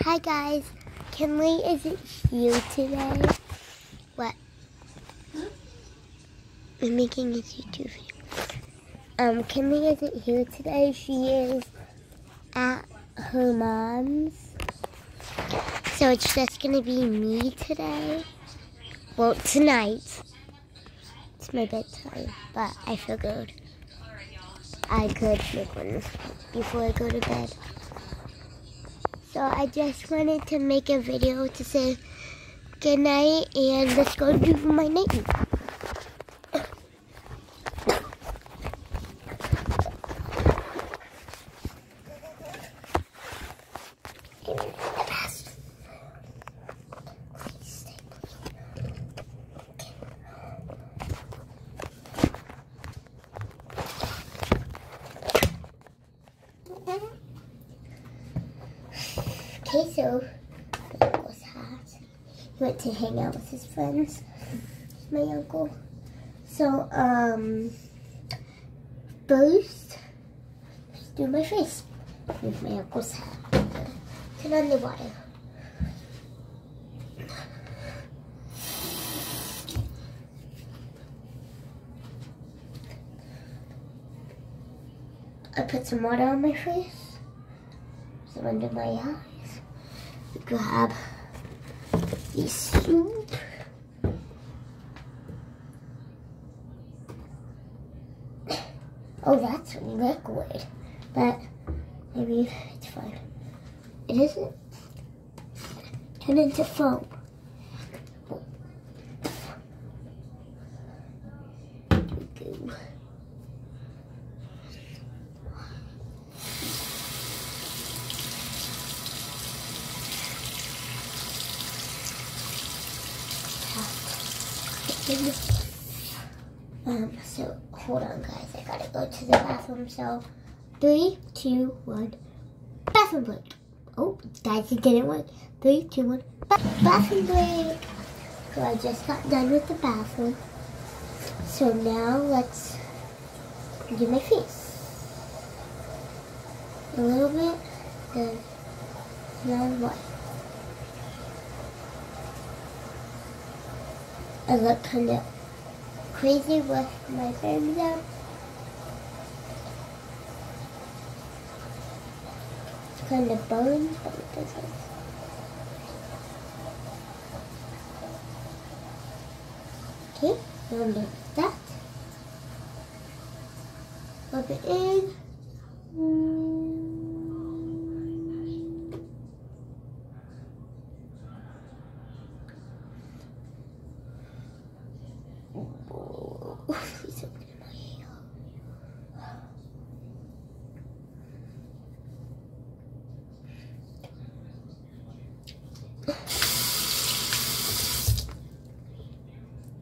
Hi guys, Kinley isn't here today. What? I'm making a YouTube video. Um, Kinley isn't here today. She is at her mom's. So it's just gonna be me today. Well, tonight. It's my bedtime, but I feel good. I could make one before I go to bed. So I just wanted to make a video to say good night and let's go do my night. Okay, so uncle's hat. He went to hang out with his friends. My uncle. So, um, first, let's do my face with my uncle's hat. Turn on the water. I put some water on my face, some under my eyes. Grab the soup. Oh, that's liquid, but maybe it's fine. It isn't. Turn into foam. Um, so hold on guys, I gotta go to the bathroom. So three, two, one, bathroom break. Oh, guys, it didn't work. Three, two, one, ba bathroom break. So I just got done with the bathroom. So now let's do my face. A little bit, then now what? I look kind of crazy with my bangs out. It's kind of burns, but it doesn't. Okay, now with that. Rub it in. Please don't get in my hair.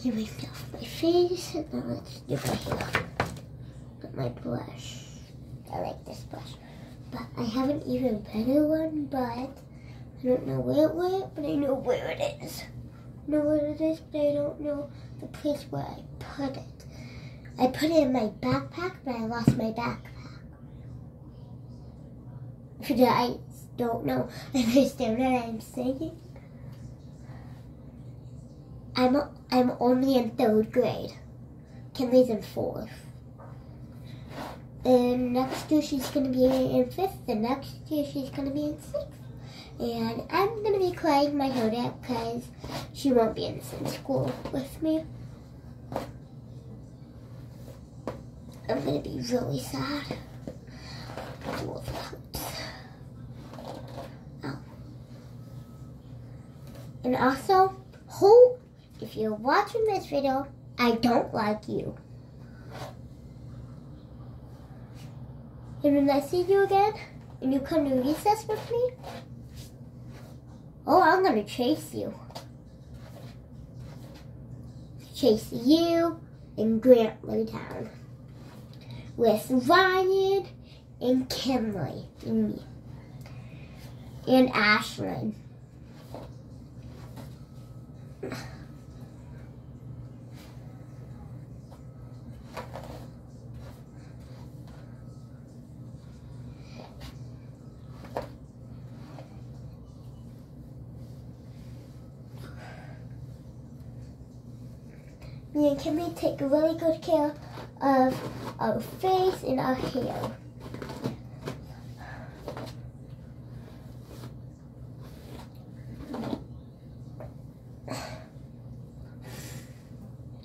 He wiped off my face, and now let's do my hair. Got my blush. I like this blush. But I have an even better one, but I don't know where it went, but I know where it is. I know where it is, but I don't know the place where I put it. I put it in my backpack, but I lost my backpack. I don't know I understand what I'm saying. I'm I'm only in third grade. Kinley's in fourth. And next year she's gonna be in fifth, and next year she's gonna be in sixth. And I'm gonna be crying my heart out because she won't be in the same school with me. I'm gonna be really sad. Oh. And also, who, if you're watching this video, I don't like you. And when I see you again, And you come to recess with me? Oh, I'm gonna chase you. Chase you and Grantley down. With Ryan and Kinley and me. And Ashlyn. Me and Kimmy take really good care of our face and our hair.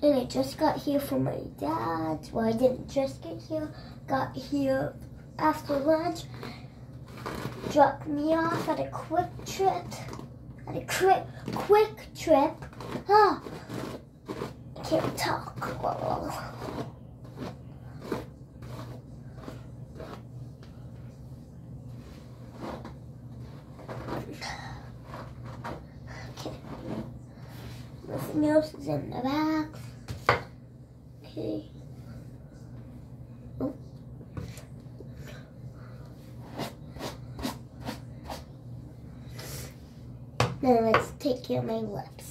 And I just got here from my dad's. Well, I didn't just get here. Got here after lunch. Dropped me off at a quick trip. At a quick, QuikTrip. Ah, can't talk. Okay. Nothing else is in the back. Okay. Oh. Now let's take care of my lips.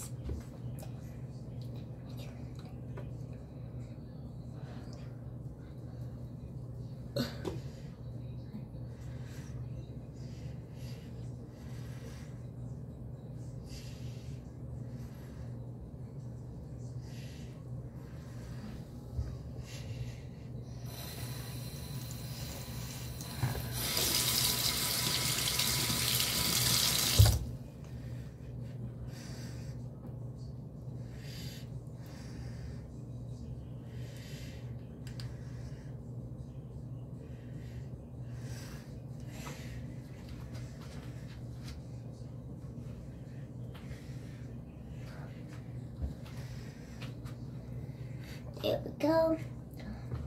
There we go.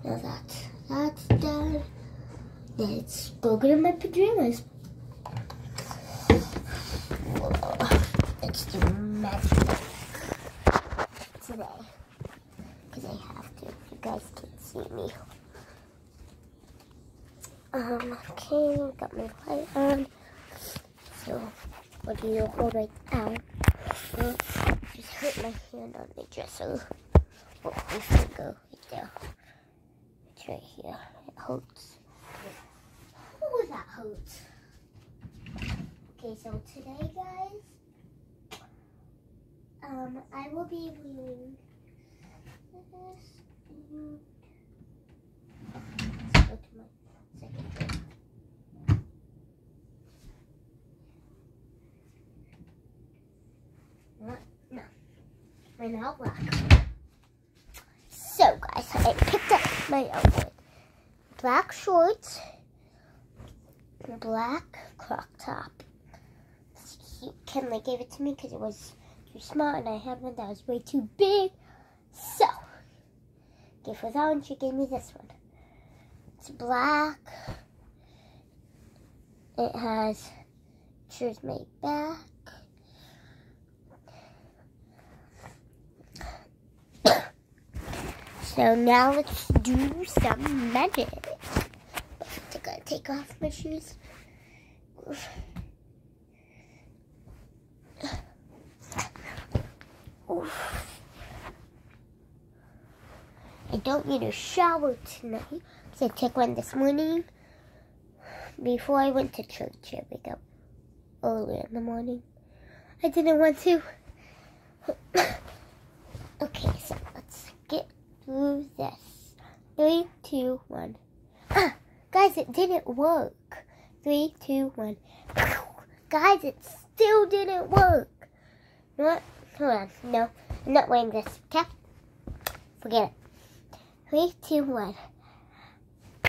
Now that that's done, let's go get in my pajamas. Let's do magic today. Because I have to. You guys can't see me. Um, okay, got my light on. So, what do you hold right now? Just hurt my hand on the dresser. Oh, my finger right there. It's right here. It hurts. Oh, that hurts. Okay, so today, guys, um, I will be reading this. Let's go to my second drawer. What? No. Right now, black. So, guys, I picked up my outfit. Black shorts, black crop top. Kenley gave it to me because it was too small, and I had one that was way too big. So, gave her that one. She gave me this one. It's black. It has shows my back. So now let's do some magic. I gotta take off my shoes. I don't need a shower tonight because I took one this morning before I went to church. I wake up early in the morning. I didn't want to. okay, so through this. Three, two, one. Ah, guys, it didn't work. Three, two, one. Guys, it still didn't work. What? Hold on. No, I'm not wearing this. Okay? Forget it. Three, two, one.